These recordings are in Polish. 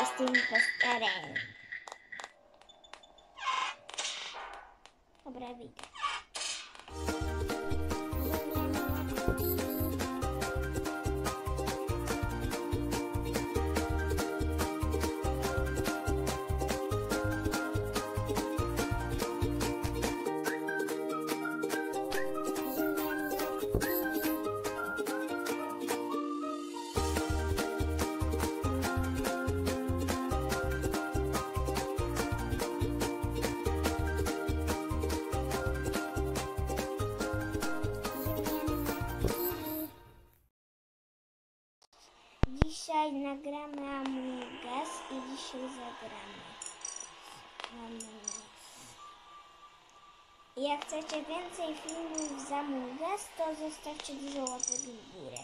Jestem impostorem. Dobra, widzę. Dzisiaj Jak chcecie więcej filmów z Among to zostawcie dużo łapek w górę.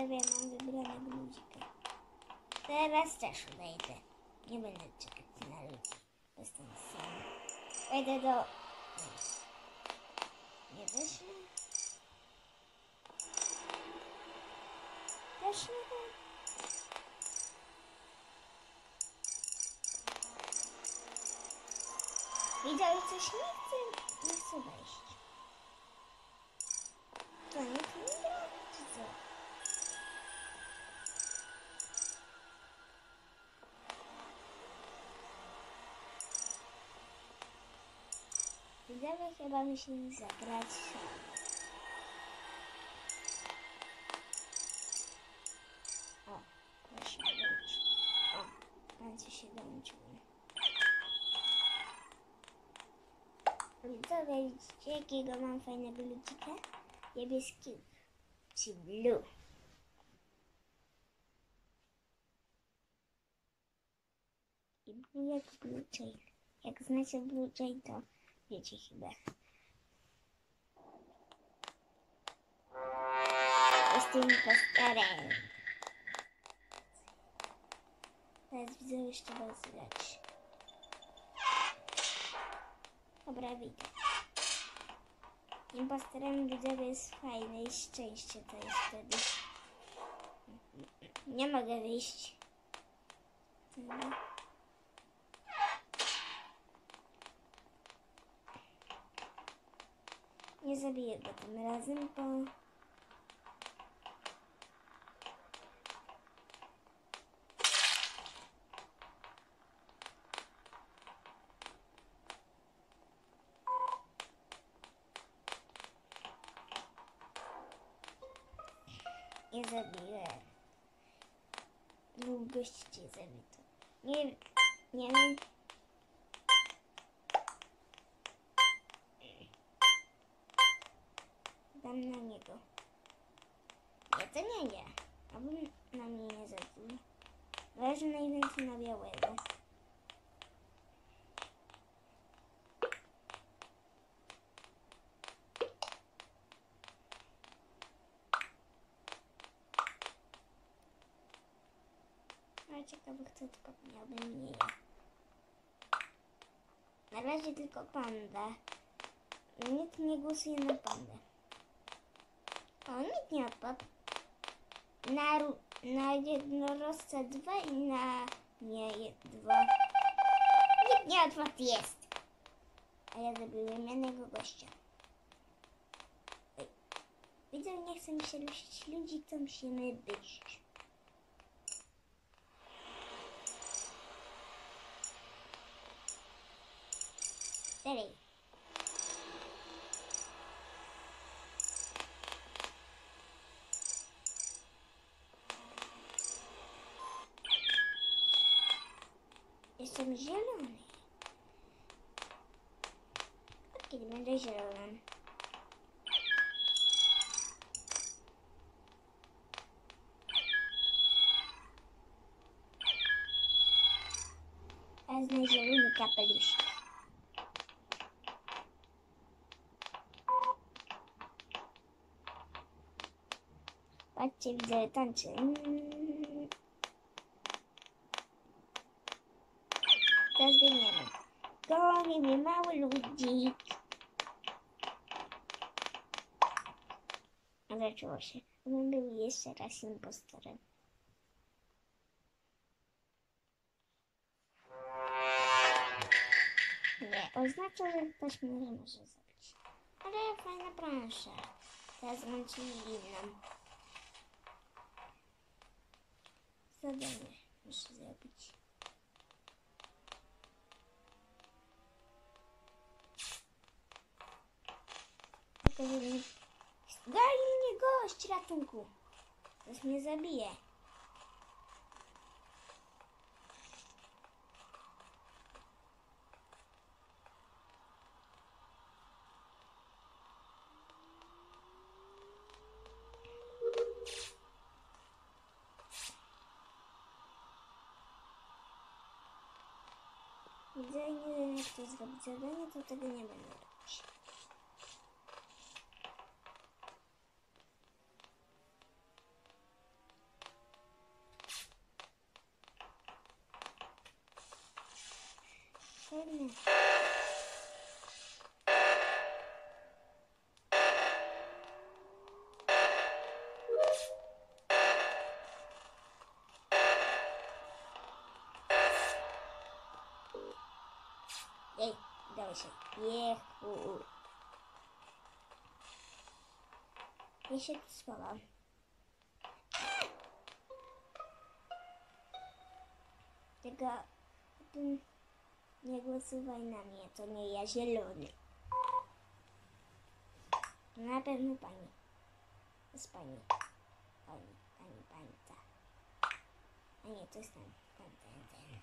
Widzowie, mam wybranego ludzika. Teraz też odejdę. Nie będę czekać na ludzi. Jestem sam. Wejdę do... Nie weszło? Weszło? Widzowie, coś nie chce, nie chce wejść. Widzowie chyba musimy zagrać. O, proszę dołączyć. O, pan się dołączył. Widzowie, widzicie jakiego mam fajnego ludzika? Niebieski. Czy blue. I blue jak blue. Jak znacie blue to wiecie chyba. Jestem impostorem. Teraz widzę jeszcze raz grać. Dobra, widzę. Impostorem widzowie jest fajne i szczęście to jest wtedy. Nie mogę wyjść. Dobra. Nie zabiję go tym razem, bo... Nie zabiłem. Dwóch gości zabito. Nie, nie wiem. Dam na niego. Nie, to nie ja. Abym na mnie nie zabił. Leży najwięcej na białego. Ale ciekawe kto tylko miałbym nie. Na razie tylko panda. Nikt nie głosuje na pandę. O, nikt nie odpadł. Na, ru- na jednorożca dwa i na nie dwa. Nie odpadł jest. A ja zabiłem jednego gościa. Widzę, nie chce mi się ruszyć ludzi, to musimy wyjść. Dalej. Jestem zielony. Od kiedy będę zielony? wezmę zielony kapelusik. Patrzcie, widzę, Mnie mały ludzik. Zaczęło się. On był jeszcze raz impostorem. Nie, oznacza, że ktoś mnie może zabić. Ale fajna plansza. Teraz włączyli inną. Zadanie muszę zrobić. Gali mnie gość, ratunku. Teraz mnie zabije. Widzę, nie wiem jak to zrobić zadanie, to tego nie będę passarinho. Ei, deixa aqui. Uh, Deixa eu te falar. Legal. Hum, Nie głosowaj na mnie, to nie ja zielony. Na pewno pani. To jest pani. Pani, pani, pani, ta. A nie, to jest ten, ten, ten, ten.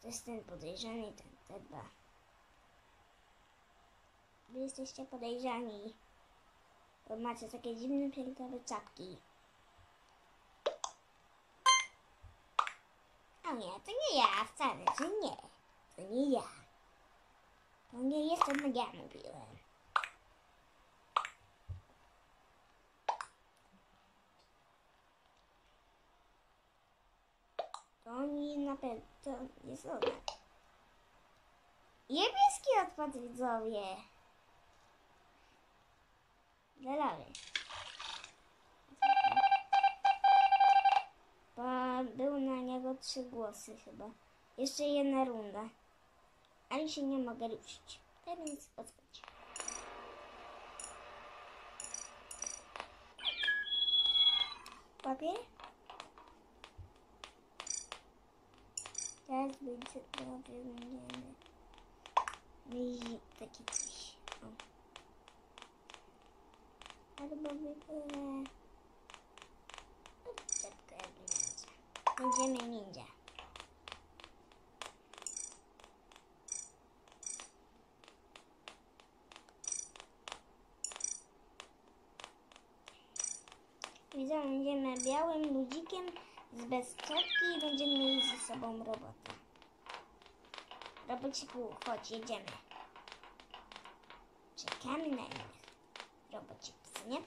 To jest ten podejrzany, ten, te dwa. Wy jesteście podejrzani. Bo macie takie dziwne, fioletowe czapki. A nie, to nie ja, wcale, że nie. To nie ja. To nie jestem, jak ja mówiłem. To oni na pewno to jest ona. Niebieski odpad widzowie. Zalawy. Bo były na niego trzy głosy chyba. Jeszcze jedna runda. Ale się nie mogę ruszyć. Tak więc odchodź. Papier? Teraz będzie dobrze będziemy. Wyjdzie takie coś. O. Albo wybiorę... Będziemy ninja. Widzę, będziemy białym ludzikiem z bezczepki i będziemy mieli ze sobą robota. Robociku, chodź, jedziemy. Czekamy na innych robocików, co nie?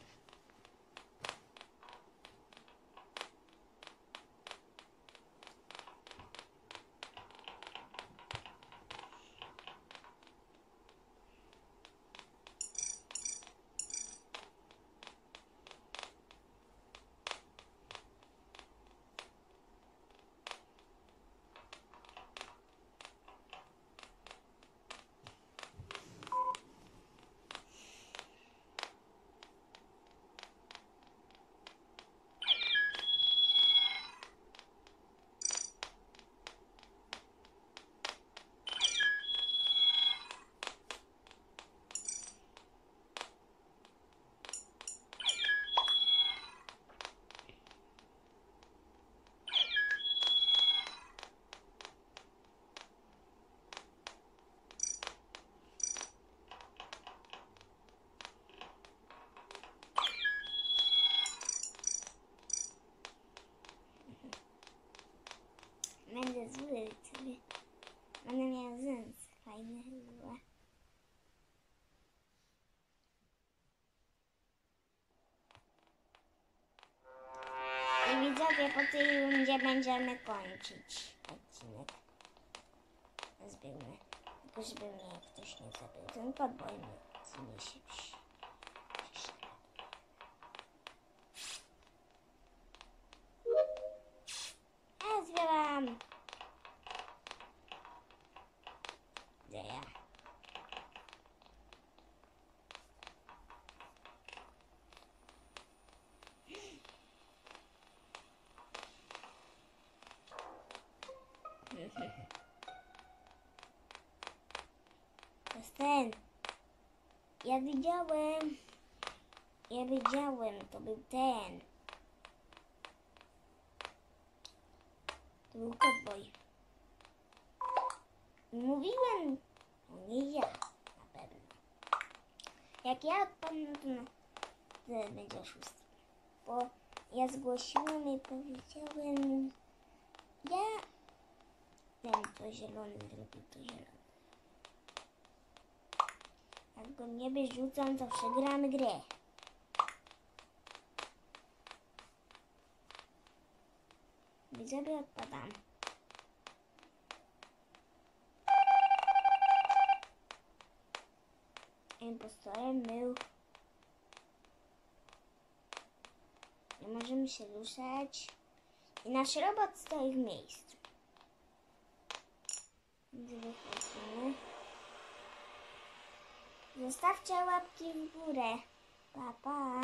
Widzowie, po tej rundzie będziemy kończyć odcinek. Zbiermy. Tylko żeby mnie ktoś nie zabił. Ten mnie zniesie. Ja widziałem. Ja widziałem, to był ten. To był. Mówiłem. No nie ja, na pewno. Jak ja odpadnę, to, na, to będzie oszustwo. Bo ja zgłosiłem i powiedziałem, ja ten to zielony zrobił to zielony. Go nie wyrzucam, to przegramy grę. Widzowie odpadam. Impostorem był. Nie możemy się ruszać. I nasz robot stoi w miejscu. Wychodzimy. Zostawcie łapki w górę. Pa, pa.